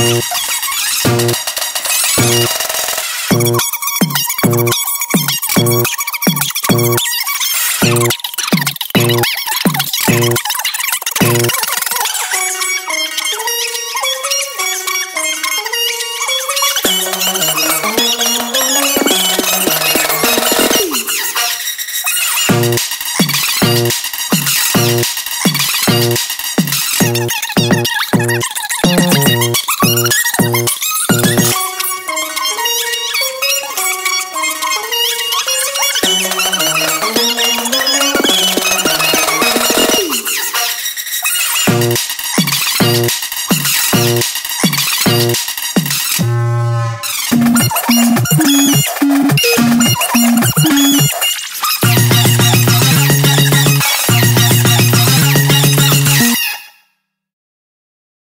Bye. you